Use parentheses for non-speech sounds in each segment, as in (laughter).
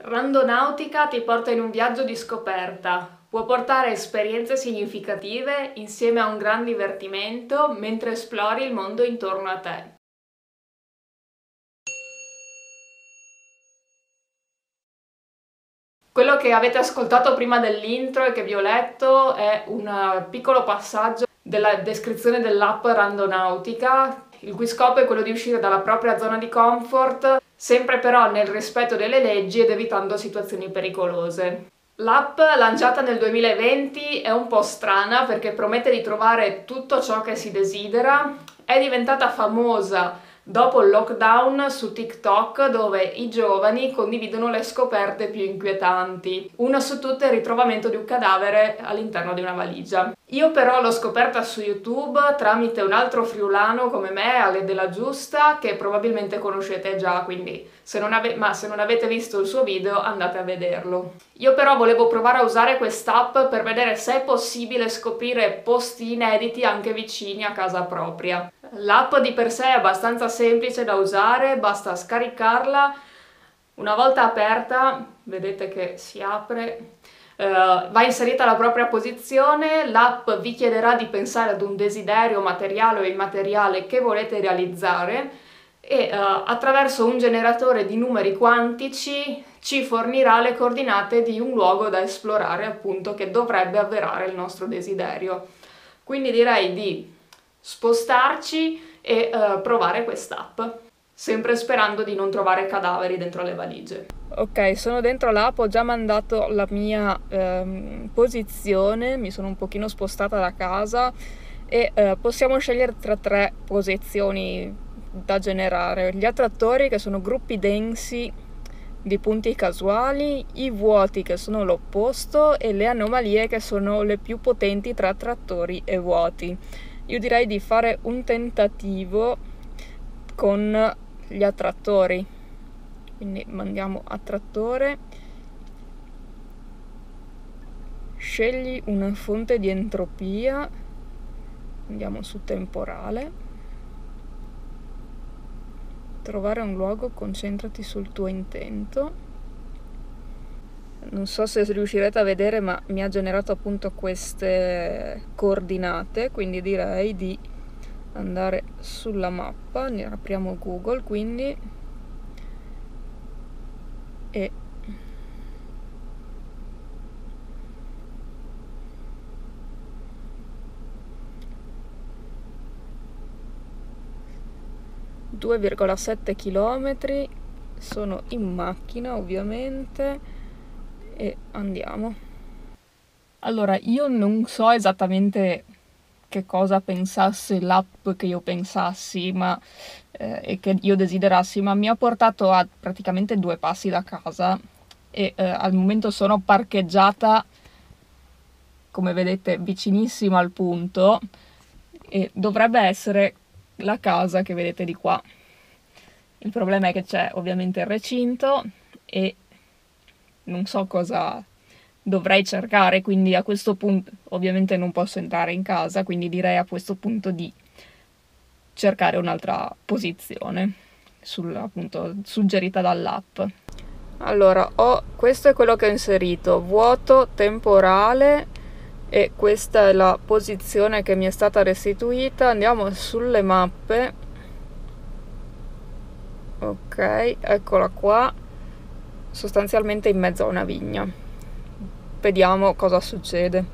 Randonautica ti porta in un viaggio di scoperta. Può portare esperienze significative insieme a un gran divertimento mentre esplori il mondo intorno a te. Quello che avete ascoltato prima dell'intro e che vi ho letto è un piccolo passaggio della descrizione dell'app Randonautica, il cui scopo è quello di uscire dalla propria zona di comfort, sempre però nel rispetto delle leggi ed evitando situazioni pericolose. L'app lanciata nel 2020 è un po' strana perché promette di trovare tutto ciò che si desidera, è diventata famosa dopo il lockdown su TikTok dove i giovani condividono le scoperte più inquietanti. Una su tutte è il ritrovamento di un cadavere all'interno di una valigia. Io però l'ho scoperta su YouTube tramite un altro friulano come me, Ale della Giusta, che probabilmente conoscete già, quindi se non, ave- se non avete visto il suo video andate a vederlo. Io però volevo provare a usare quest'app per vedere se è possibile scoprire posti inediti anche vicini a casa propria. L'app di per sé è abbastanza semplice da usare, basta scaricarla. Una volta aperta, vedete che si apre, eh, va inserita la propria posizione, l'app vi chiederà di pensare ad un desiderio materiale o immateriale che volete realizzare e eh, attraverso un generatore di numeri quantici ci fornirà le coordinate di un luogo da esplorare appunto che dovrebbe avverare il nostro desiderio. Quindi direi di spostarci e uh, provare quest'app, sempre sperando di non trovare cadaveri dentro le valigie. Ok, sono dentro l'app, ho già mandato la mia ehm, posizione, mi sono un pochino spostata da casa e eh, possiamo scegliere tra tre posizioni da generare. Gli attrattori che sono gruppi densi di punti casuali, i vuoti che sono l'opposto e le anomalie che sono le più potenti tra attrattori e vuoti io direi di fare un tentativo con gli attrattori. Quindi mandiamo attrattore. Scegli una fonte di entropia. Andiamo su temporale. Trovare un luogo concentrati sul tuo intento non so se riuscirete a vedere ma mi ha generato appunto queste coordinate quindi direi di andare sulla mappa ne apriamo google quindi e ...2,7 km sono in macchina ovviamente e andiamo. Allora, io non so esattamente che cosa pensasse l'app che io pensassi ma, eh, e che io desiderassi, ma mi ha portato a praticamente due passi da casa e eh, al momento sono parcheggiata, come vedete, vicinissima al punto e dovrebbe essere la casa che vedete di qua. Il problema è che c'è ovviamente il recinto e non so cosa dovrei cercare, quindi a questo punto ovviamente non posso entrare in casa, quindi direi a questo punto di cercare un'altra posizione sul, appunto, suggerita dall'app. Allora, ho, questo è quello che ho inserito, vuoto temporale e questa è la posizione che mi è stata restituita. Andiamo sulle mappe. Ok, eccola qua sostanzialmente in mezzo a una vigna. Vediamo cosa succede.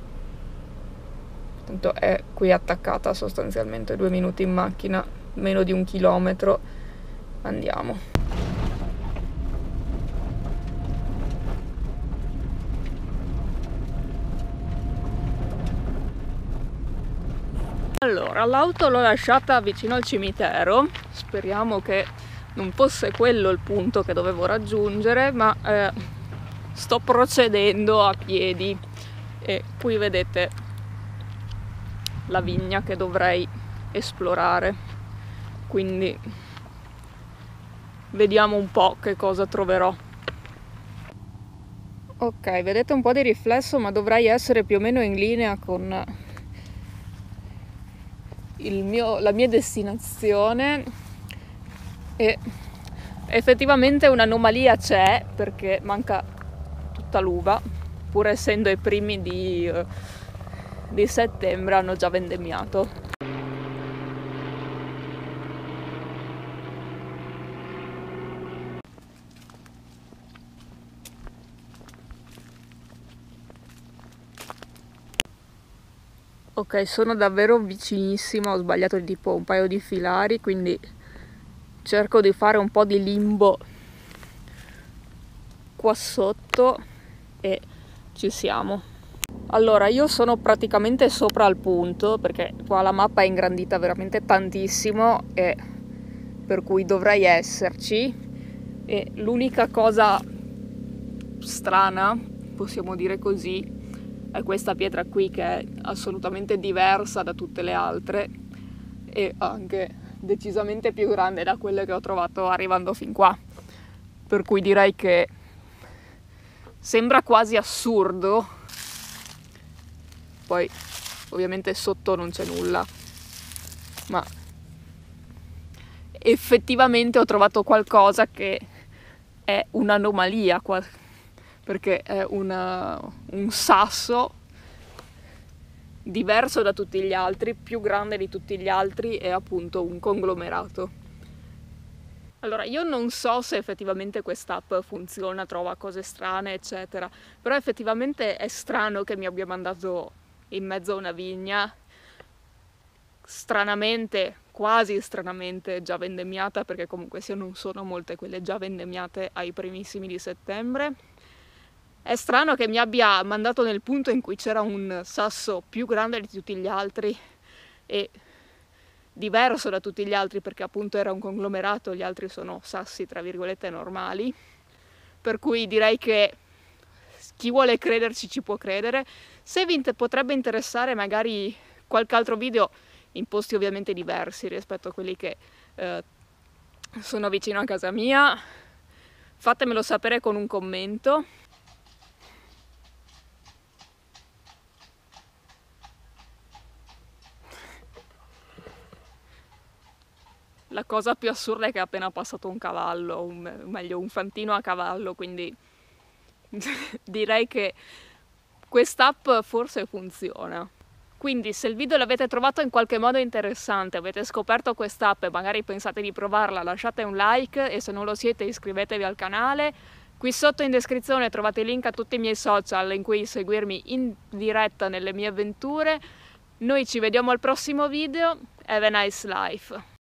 Tanto è qui attaccata sostanzialmente due minuti in macchina, meno di un chilometro. Andiamo. Allora, l'auto l'ho lasciata vicino al cimitero, speriamo che non fosse quello il punto che dovevo raggiungere, ma eh, sto procedendo a piedi e qui vedete la vigna che dovrei esplorare. Quindi vediamo un po' che cosa troverò. Ok, vedete un po' di riflesso, ma dovrei essere più o meno in linea con mio, la mia destinazione e effettivamente un'anomalia c'è perché manca tutta l'uva, pur essendo i primi di, uh, di settembre hanno già vendemmiato. Ok, sono davvero vicinissimo, ho sbagliato tipo un paio di filari, quindi cerco di fare un po' di limbo qua sotto e ci siamo. Allora, io sono praticamente sopra al punto perché qua la mappa è ingrandita veramente tantissimo e per cui dovrei esserci e l'unica cosa strana, possiamo dire così, è questa pietra qui che è assolutamente diversa da tutte le altre e anche decisamente più grande da quelle che ho trovato arrivando fin qua. Per cui direi che sembra quasi assurdo. Poi ovviamente sotto non c'è nulla, ma effettivamente ho trovato qualcosa che è un'anomalia perché è una, un sasso diverso da tutti gli altri, più grande di tutti gli altri e appunto un conglomerato. Allora, io non so se effettivamente quest'app funziona, trova cose strane, eccetera, però effettivamente è strano che mi abbia mandato in mezzo a una vigna, stranamente, quasi stranamente già vendemmiata, perché comunque se non sono molte quelle già vendemmiate ai primissimi di settembre è strano che mi abbia mandato nel punto in cui c'era un sasso più grande di tutti gli altri e diverso da tutti gli altri perché appunto era un conglomerato, gli altri sono sassi tra virgolette normali. Per cui direi che chi vuole crederci ci può credere. Se vi potrebbe interessare magari qualche altro video in posti ovviamente diversi rispetto a quelli che eh, sono vicino a casa mia, fatemelo sapere con un commento. La cosa più assurda è che è appena passato un cavallo, un, meglio un fantino a cavallo, quindi (laughs) direi che quest'app forse funziona. Quindi se il video l'avete trovato in qualche modo interessante, avete scoperto quest'app e magari pensate di provarla, lasciate un like e se non lo siete iscrivetevi al canale. Qui sotto in descrizione trovate il link a tutti i miei social in cui seguirmi in diretta nelle mie avventure. Noi ci vediamo al prossimo video. Have a nice life!